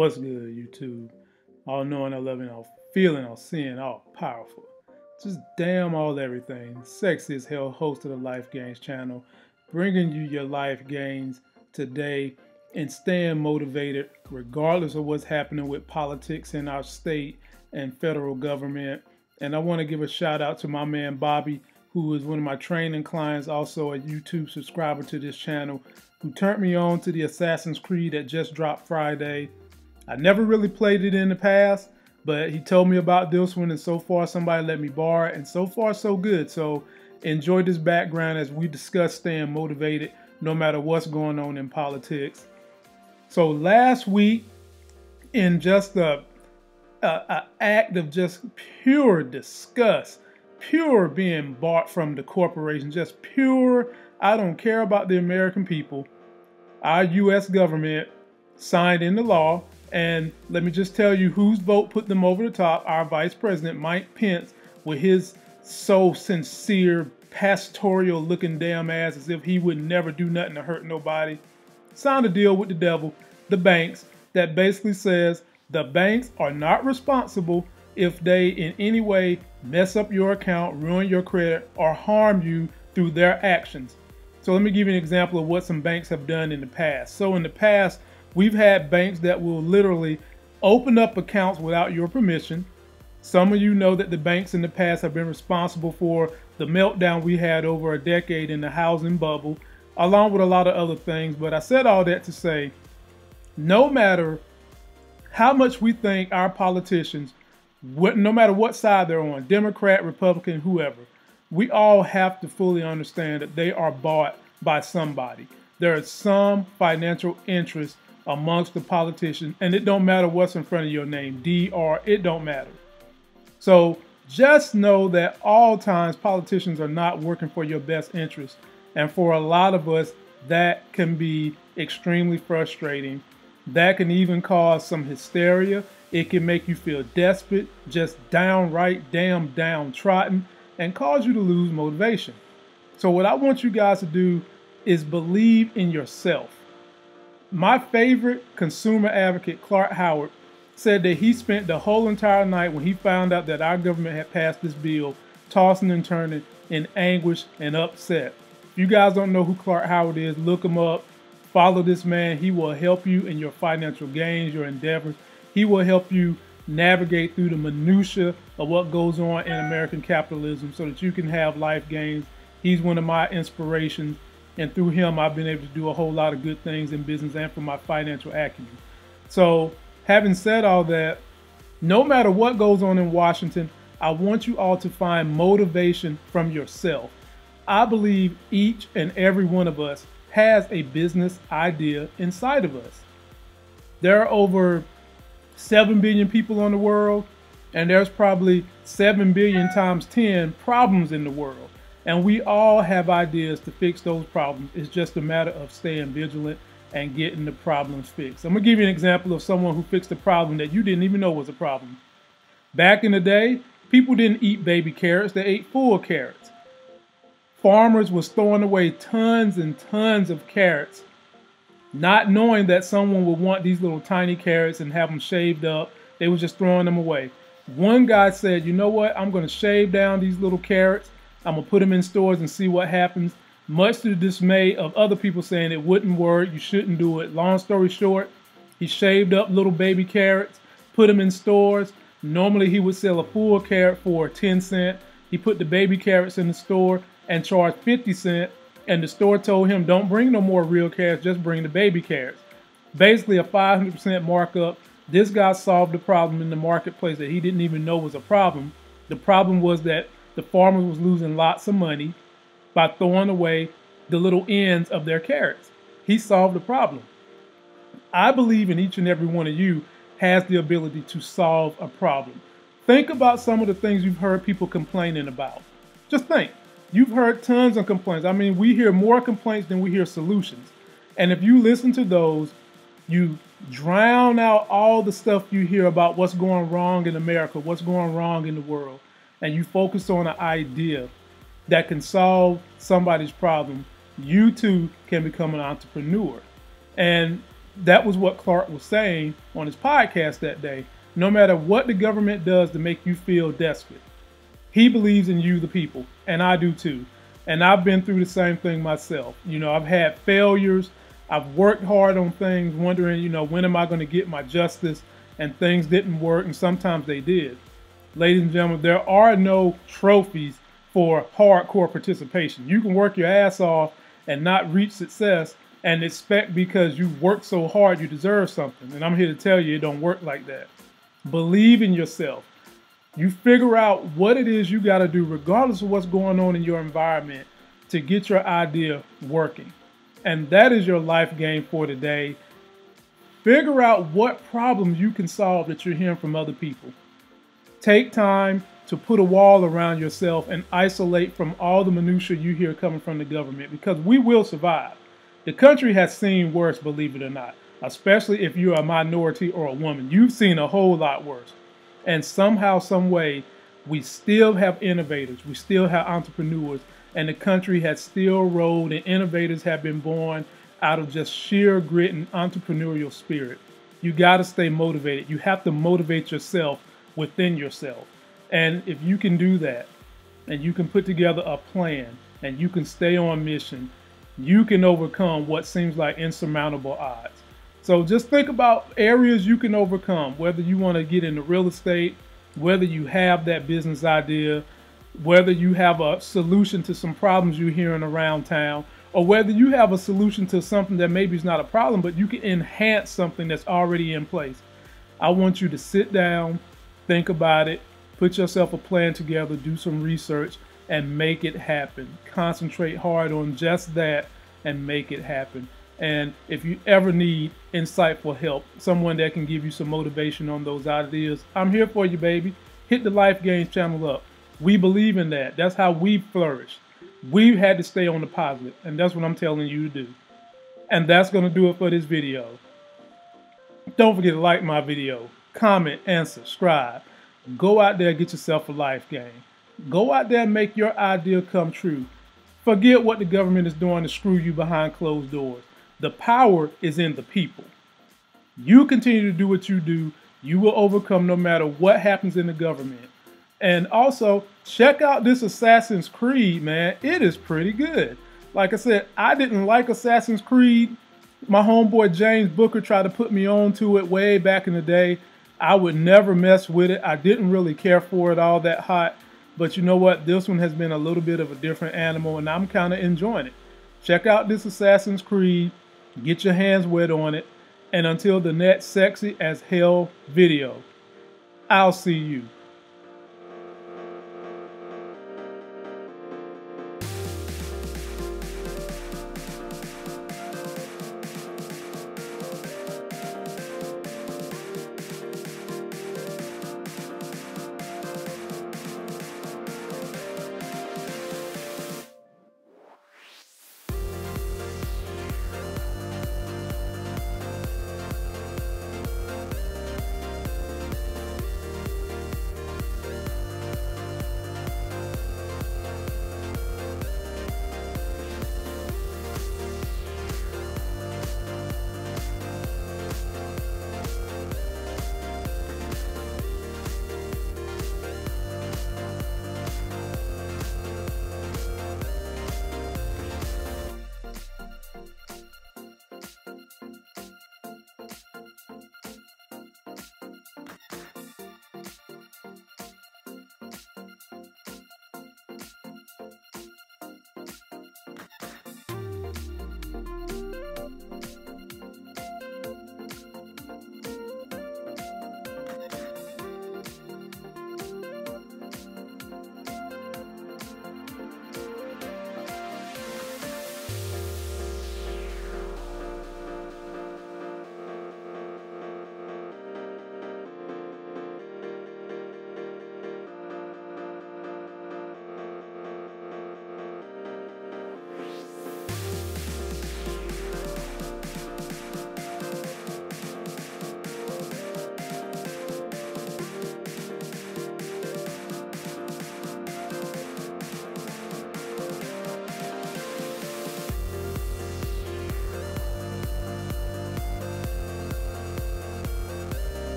What's good, YouTube? All knowing, all loving, all feeling, all seeing, all powerful. Just damn all everything. Sexy as hell host of the Life Gains channel, bringing you your life gains today and staying motivated regardless of what's happening with politics in our state and federal government. And I want to give a shout out to my man Bobby, who is one of my training clients, also a YouTube subscriber to this channel, who turned me on to the Assassin's Creed that just dropped Friday. I never really played it in the past, but he told me about this one, and so far somebody let me borrow it, and so far so good. So enjoy this background as we discuss staying motivated no matter what's going on in politics. So last week, in just a, a, a act of just pure disgust, pure being bought from the corporation, just pure, I don't care about the American people, our U.S. government signed into law and let me just tell you whose vote put them over the top. Our Vice President, Mike Pence, with his so sincere, pastoral looking damn ass as if he would never do nothing to hurt nobody, signed a deal with the devil, the banks, that basically says the banks are not responsible if they in any way mess up your account, ruin your credit, or harm you through their actions. So let me give you an example of what some banks have done in the past. So in the past, We've had banks that will literally open up accounts without your permission. Some of you know that the banks in the past have been responsible for the meltdown we had over a decade in the housing bubble, along with a lot of other things. But I said all that to say, no matter how much we think our politicians, no matter what side they're on, Democrat, Republican, whoever, we all have to fully understand that they are bought by somebody. There is some financial interest amongst the politicians, and it don't matter what's in front of your name, D R, it don't matter. So just know that all times politicians are not working for your best interest. And for a lot of us, that can be extremely frustrating. That can even cause some hysteria. It can make you feel desperate, just downright damn downtrodden, and cause you to lose motivation. So, what I want you guys to do is believe in yourself my favorite consumer advocate, Clark Howard, said that he spent the whole entire night when he found out that our government had passed this bill, tossing and turning in anguish and upset. If you guys don't know who Clark Howard is, look him up. Follow this man. He will help you in your financial gains, your endeavors. He will help you navigate through the minutia of what goes on in American capitalism so that you can have life gains. He's one of my inspirations and through him, I've been able to do a whole lot of good things in business and for my financial acumen. So, having said all that, no matter what goes on in Washington, I want you all to find motivation from yourself. I believe each and every one of us has a business idea inside of us. There are over 7 billion people in the world, and there's probably 7 billion times 10 problems in the world. And we all have ideas to fix those problems. It's just a matter of staying vigilant and getting the problems fixed. I'm gonna give you an example of someone who fixed a problem that you didn't even know was a problem. Back in the day, people didn't eat baby carrots, they ate full carrots. Farmers was throwing away tons and tons of carrots, not knowing that someone would want these little tiny carrots and have them shaved up. They were just throwing them away. One guy said, you know what, I'm gonna shave down these little carrots I'm gonna put them in stores and see what happens. Much to the dismay of other people saying it wouldn't work, you shouldn't do it. Long story short, he shaved up little baby carrots, put them in stores. Normally he would sell a full carrot for 10 cent. He put the baby carrots in the store and charged 50 cent. And the store told him, don't bring no more real carrots, just bring the baby carrots. Basically a 500% markup. This guy solved the problem in the marketplace that he didn't even know was a problem. The problem was that the farmers was losing lots of money by throwing away the little ends of their carrots. He solved the problem. I believe in each and every one of you has the ability to solve a problem. Think about some of the things you've heard people complaining about. Just think. You've heard tons of complaints. I mean, we hear more complaints than we hear solutions. And if you listen to those, you drown out all the stuff you hear about what's going wrong in America, what's going wrong in the world and you focus on an idea that can solve somebody's problem, you too can become an entrepreneur. And that was what Clark was saying on his podcast that day. No matter what the government does to make you feel desperate, he believes in you, the people, and I do too. And I've been through the same thing myself. You know, I've had failures. I've worked hard on things, wondering, you know, when am I going to get my justice? And things didn't work, and sometimes they did. Ladies and gentlemen, there are no trophies for hardcore participation. You can work your ass off and not reach success and expect because you worked so hard you deserve something. And I'm here to tell you it don't work like that. Believe in yourself. You figure out what it is you got to do, regardless of what's going on in your environment, to get your idea working. And that is your life game for today. Figure out what problems you can solve that you're hearing from other people. Take time to put a wall around yourself and isolate from all the minutiae you hear coming from the government because we will survive. The country has seen worse, believe it or not, especially if you're a minority or a woman. You've seen a whole lot worse. And somehow, some way, we still have innovators, we still have entrepreneurs, and the country has still rolled, and innovators have been born out of just sheer grit and entrepreneurial spirit. You got to stay motivated. You have to motivate yourself within yourself. And if you can do that, and you can put together a plan, and you can stay on mission, you can overcome what seems like insurmountable odds. So just think about areas you can overcome, whether you want to get into real estate, whether you have that business idea, whether you have a solution to some problems you're hearing around town, or whether you have a solution to something that maybe is not a problem, but you can enhance something that's already in place. I want you to sit down, think about it, put yourself a plan together, do some research, and make it happen. Concentrate hard on just that and make it happen. And if you ever need insightful help, someone that can give you some motivation on those ideas, I'm here for you, baby. Hit the Life Gains channel up. We believe in that. That's how we flourish. We've had to stay on the positive, and that's what I'm telling you to do. And that's going to do it for this video. Don't forget to like my video, comment, and subscribe. Go out there and get yourself a life game. Go out there and make your idea come true. Forget what the government is doing to screw you behind closed doors. The power is in the people. You continue to do what you do, you will overcome no matter what happens in the government. And also, check out this Assassin's Creed, man. It is pretty good. Like I said, I didn't like Assassin's Creed. My homeboy James Booker tried to put me on to it way back in the day. I would never mess with it. I didn't really care for it all that hot. But you know what? This one has been a little bit of a different animal, and I'm kind of enjoying it. Check out this Assassin's Creed. Get your hands wet on it. And until the next sexy as hell video, I'll see you.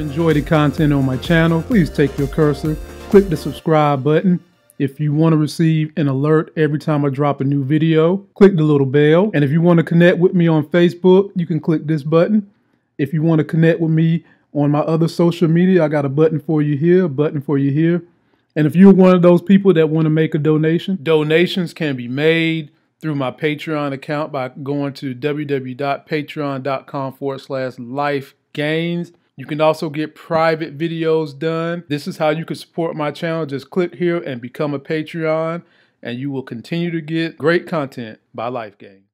Enjoy the content on my channel, please take your cursor, click the subscribe button. If you want to receive an alert every time I drop a new video, click the little bell. And if you want to connect with me on Facebook, you can click this button. If you want to connect with me on my other social media, I got a button for you here, a button for you here. And if you're one of those people that want to make a donation, donations can be made through my Patreon account by going to www.patreon.com forward slash life gains. You can also get private videos done. This is how you can support my channel. Just click here and become a Patreon, and you will continue to get great content by Life Gains.